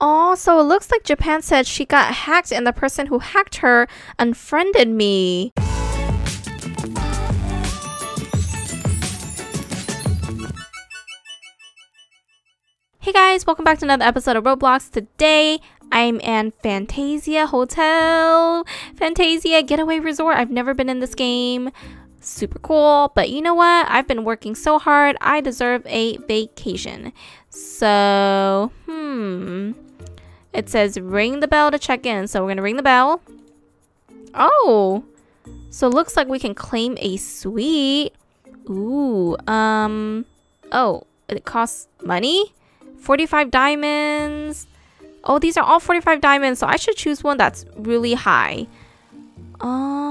Oh, so it looks like Japan said she got hacked and the person who hacked her unfriended me. Hey guys, welcome back to another episode of Roblox. Today, I'm in Fantasia Hotel. Fantasia Getaway Resort. I've never been in this game. Super cool. But you know what? I've been working so hard. I deserve a vacation. So, hmm. It says ring the bell to check in. So we're going to ring the bell. Oh. So it looks like we can claim a suite. Ooh. Um. Oh, it costs money? 45 diamonds. Oh, these are all 45 diamonds, so I should choose one that's really high. Um,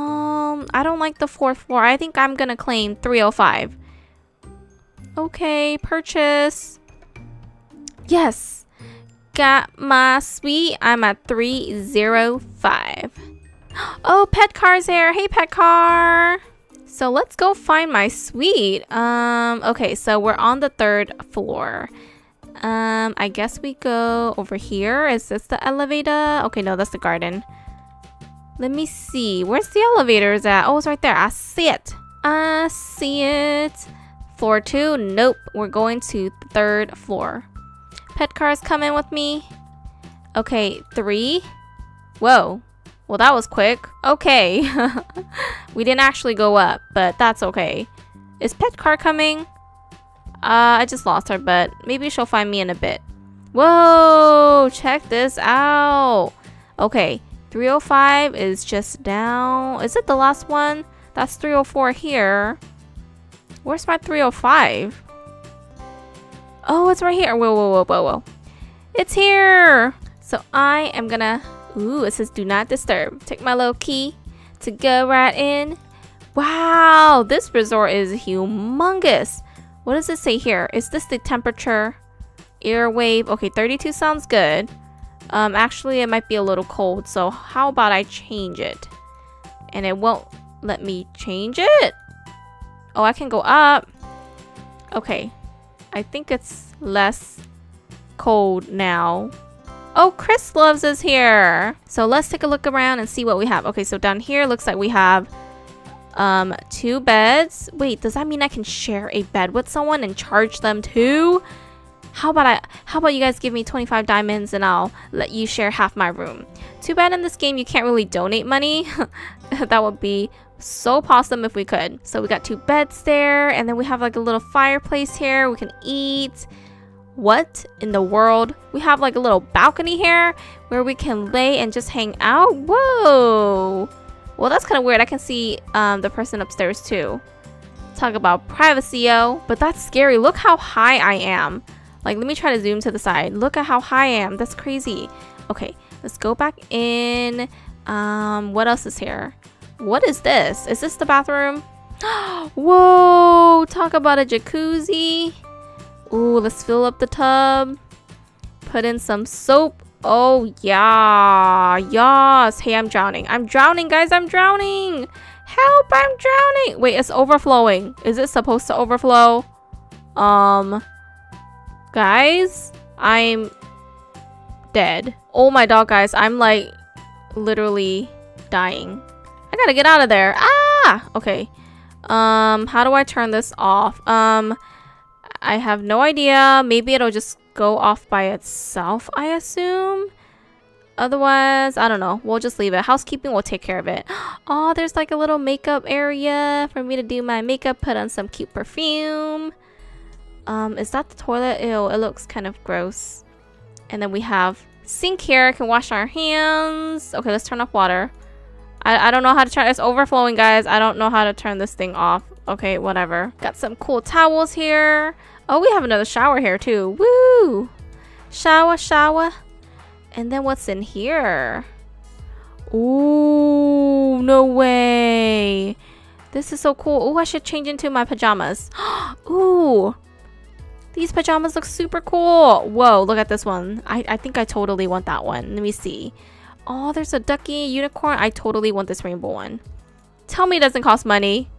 I don't like the fourth floor. I think I'm gonna claim 305. Okay, purchase. Yes. Got my suite. I'm at 305. Oh, pet car's here. Hey, pet car. So let's go find my suite. Um, okay, so we're on the third floor. Um, I guess we go over here. Is this the elevator? Okay, no, that's the garden. Let me see. Where's the elevators at? Oh, it's right there. I see it. I see it. Floor two? Nope. We're going to the third floor. Pet cars coming with me. Okay, three. Whoa. Well, that was quick. Okay. we didn't actually go up, but that's okay. Is Pet Car coming? Uh, I just lost her, but maybe she'll find me in a bit. Whoa, check this out. Okay, 305 is just down. Is it the last one? That's 304 here. Where's my 305? Oh, it's right here. Whoa, whoa, whoa, whoa, whoa. It's here. So I am gonna, ooh, it says do not disturb. Take my little key to go right in. Wow, this resort is humongous. What does it say here? Is this the temperature? Airwave. Okay, 32 sounds good. Um, actually, it might be a little cold, so how about I change it? And it won't let me change it? Oh, I can go up. Okay. I think it's less cold now. Oh, Chris Loves is here. So let's take a look around and see what we have. Okay, so down here looks like we have um, two beds. Wait, does that mean I can share a bed with someone and charge them too? How about I how about you guys give me 25 diamonds and I'll let you share half my room. Too bad in this game you can't really donate money. that would be so awesome if we could. So we got two beds there and then we have like a little fireplace here. We can eat. What in the world? We have like a little balcony here where we can lay and just hang out. Whoa. Well, that's kind of weird. I can see um, the person upstairs too. Talk about privacy, yo. But that's scary. Look how high I am. Like, let me try to zoom to the side. Look at how high I am. That's crazy. Okay, let's go back in. Um, what else is here? What is this? Is this the bathroom? Whoa, talk about a jacuzzi. Ooh, let's fill up the tub. Put in some soap. Oh, yeah. Yes. Hey, I'm drowning. I'm drowning, guys. I'm drowning. Help, I'm drowning. Wait, it's overflowing. Is it supposed to overflow? Um, guys, I'm dead. Oh my dog, guys. I'm like literally dying. I gotta get out of there. Ah! Okay. Um, how do I turn this off? Um, I have no idea. Maybe it'll just go off by itself, I assume. Otherwise, I don't know. We'll just leave it. Housekeeping will take care of it. Oh, there's like a little makeup area for me to do my makeup. Put on some cute perfume. Um, is that the toilet? Ew, it looks kind of gross. And then we have sink here. Can wash our hands. Okay, let's turn off water. I, I don't know how to turn It's overflowing, guys. I don't know how to turn this thing off. Okay, whatever. Got some cool towels here. Oh, we have another shower here too. Woo! Shower, shower. And then what's in here? Ooh, no way. This is so cool. Ooh, I should change into my pajamas. Ooh. These pajamas look super cool. Whoa, look at this one. I, I think I totally want that one. Let me see. Oh, there's a ducky unicorn. I totally want this rainbow one. Tell me it doesn't cost money.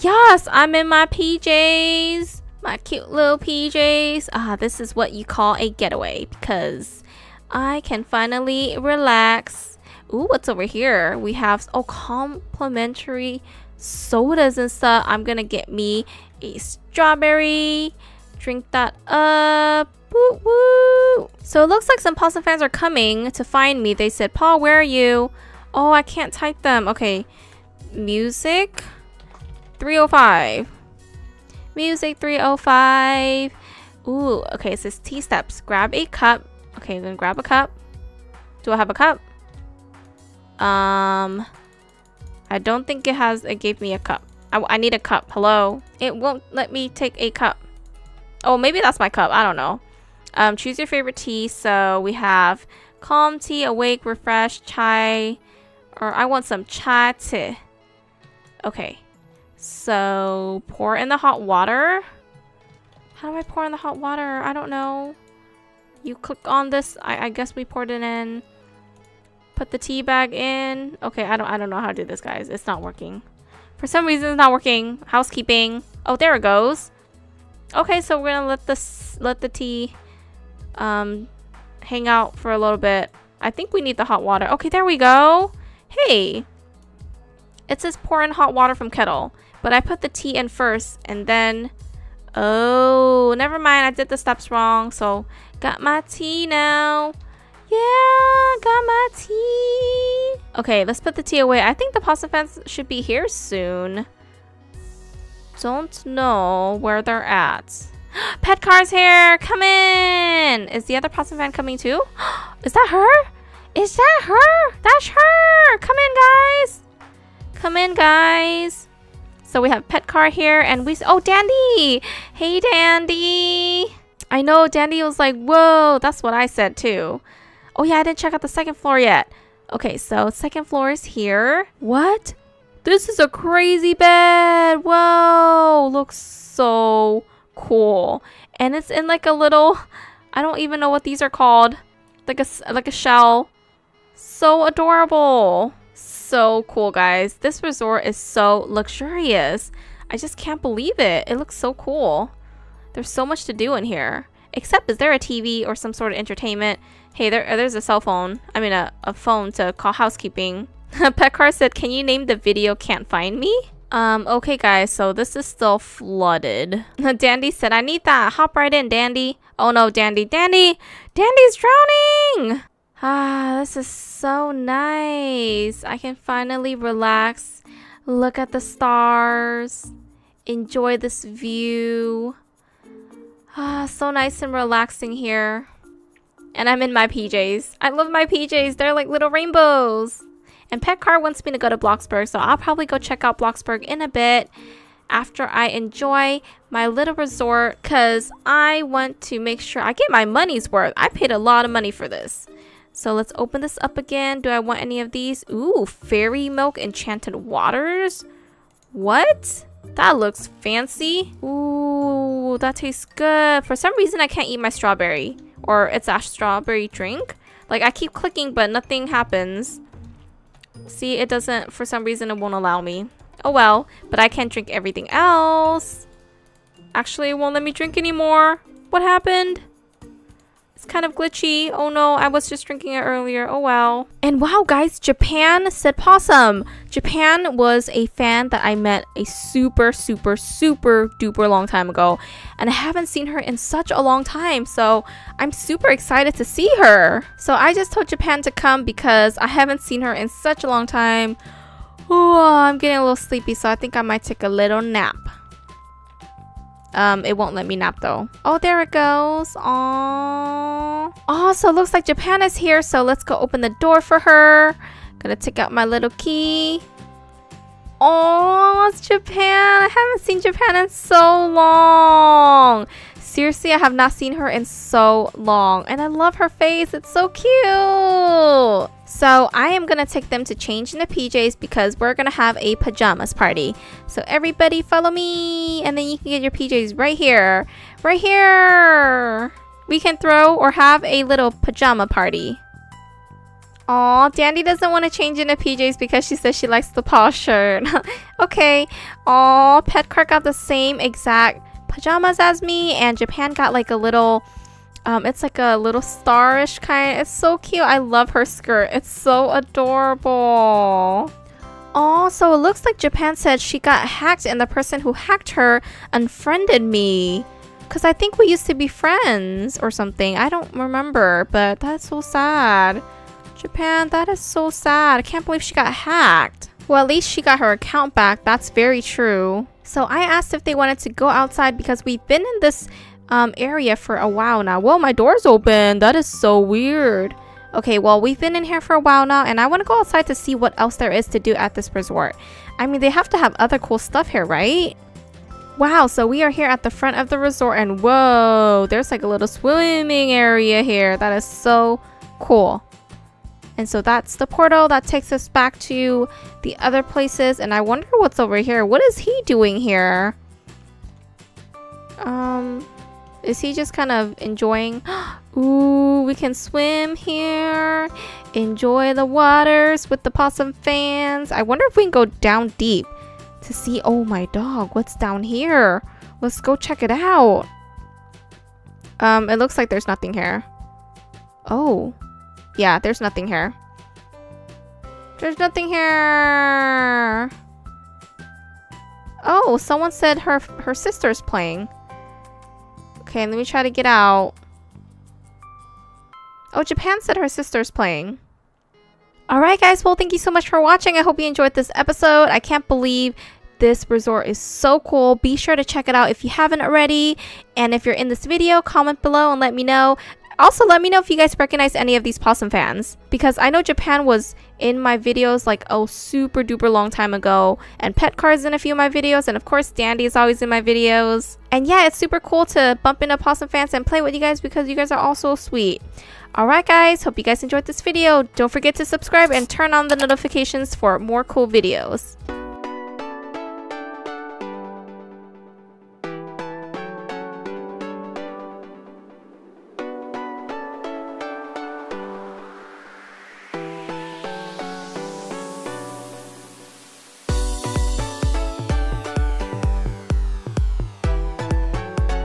Yes, I'm in my PJs. My cute little PJs. Ah, this is what you call a getaway because I can finally relax. Ooh, what's over here? We have, oh, complimentary sodas and stuff. I'm gonna get me a strawberry. Drink that up. Woo woo. So it looks like some Pawesome fans are coming to find me. They said, Paul, where are you? Oh, I can't type them. Okay. Music 305. Music 305. Ooh, okay, it says T steps. Grab a cup. Okay, I'm gonna grab a cup. Do I have a cup? Um, I don't think it has, it gave me a cup. I, I need a cup. Hello? It won't let me take a cup. Oh, maybe that's my cup. I don't know. Um, choose your favorite tea. So we have calm tea, awake, refresh, chai, or I want some chai tea. Okay. So pour in the hot water. How do I pour in the hot water? I don't know. You click on this. I, I guess we poured it in. Put the tea bag in. Okay, I don't I don't know how to do this, guys. It's not working. For some reason, it's not working. Housekeeping. Oh, there it goes. Okay, so we're gonna let this let the tea um hang out for a little bit. I think we need the hot water. Okay, there we go. Hey. It says pour in hot water from kettle. But I put the tea in first and then Oh, never mind. I did the steps wrong. So, got my tea now. Yeah, got my tea. Okay, let's put the tea away. I think the Pawesome fans should be here soon. Don't know where they're at. Pet car's here. Come in. Is the other Pawesome fan coming too? Is that her? Is that her? That's her. Come in, guys. Come in, guys. So we have pet car here and we, oh, Dandy. Hey, Dandy. I know Dandy was like, whoa, that's what I said too. Oh yeah, I didn't check out the second floor yet. Okay, so second floor is here. What? This is a crazy bed. Whoa, looks so cool. And it's in like a little, I don't even know what these are called. Like a, like a shell. So adorable so cool, guys. This resort is so luxurious. I just can't believe it. It looks so cool. There's so much to do in here. Except, is there a TV or some sort of entertainment? Hey, there, there's a cell phone. I mean, a, a phone to call housekeeping. Petcar said, can you name the video Can't Find Me? Um, okay, guys, so this is still flooded. Dandy said, I need that. Hop right in, Dandy. Oh, no, Dandy. Dandy! Dandy's drowning! Ah, this is so nice. I can finally relax, look at the stars, enjoy this view. Ah, so nice and relaxing here. And I'm in my PJs. I love my PJs. They're like little rainbows. And Petcar wants me to go to Bloxburg, so I'll probably go check out Bloxburg in a bit after I enjoy my little resort because I want to make sure I get my money's worth. I paid a lot of money for this. So let's open this up again. Do I want any of these? Ooh, Fairy Milk Enchanted Waters. What? That looks fancy. Ooh, that tastes good. For some reason, I can't eat my strawberry. Or it's a strawberry drink. Like, I keep clicking, but nothing happens. See, it doesn't, for some reason, it won't allow me. Oh well, but I can't drink everything else. Actually, it won't let me drink anymore. What happened? It's kind of glitchy. Oh no, I was just drinking it earlier. Oh well. And wow, guys, Japan said Pawesome. Japan was a fan that I met a super, super, super duper long time ago. And I haven't seen her in such a long time. So I'm super excited to see her. So I just told Japan to come because I haven't seen her in such a long time. Oh, I'm getting a little sleepy, so I think I might take a little nap. Um, it won't let me nap though. Oh, there it goes. Aww. Oh, so it looks like Japan is here. So let's go open the door for her. Gonna take out my little key. Oh, it's Japan. I haven't seen Japan in so long. Seriously, I have not seen her in so long. And I love her face. It's so cute. So I am going to take them to change in the PJs because we're going to have a pajamas party. So everybody follow me. And then you can get your PJs right here. Right here. We can throw or have a little pajama party. Aw, Dandy doesn't want to change into PJs because she says she likes the Paul shirt. okay. Aw, Petcar got the same exact pajamas as me and Japan got like a little Um, it's like a little starish kind. It's so cute. I love her skirt. It's so adorable. Oh, so it looks like Japan said she got hacked and the person who hacked her unfriended me. Because I think we used to be friends or something. I don't remember, but that's so sad. Japan, that is so sad. I can't believe she got hacked. Well, at least she got her account back. That's very true. So I asked if they wanted to go outside because we've been in this um, area for a while now. Whoa, my door's open. That is so weird. Okay, well, we've been in here for a while now, and I want to go outside to see what else there is to do at this resort. I mean, they have to have other cool stuff here, right? Wow, so we are here at the front of the resort, and whoa, there's like a little swimming area here. That is so cool. And so that's the portal that takes us back to the other places, and I wonder what's over here. What is he doing here? Um, is he just kind of enjoying? Ooh, we can swim here. Enjoy the waters with the Pawesome fans. I wonder if we can go down deep to see. Oh, my dog. What's down here? Let's go check it out. Um, it looks like there's nothing here. Oh. Yeah, there's nothing here. There's nothing here. Oh, someone said her her sister's playing. Okay, let me try to get out. Oh, Japan said her sister's playing. Alright guys, well thank you so much for watching. I hope you enjoyed this episode. I can't believe this resort is so cool. Be sure to check it out if you haven't already. And if you're in this video, comment below and let me know. Also, let me know if you guys recognize any of these Pawesome fans. Because I know Japan was in my videos like oh super duper long time ago. And Petcar's in a few of my videos. And of course, Dandy is always in my videos. And yeah, it's super cool to bump into Pawesome fans and play with you guys because you guys are all so sweet. Alright guys, hope you guys enjoyed this video. Don't forget to subscribe and turn on the notifications for more cool videos.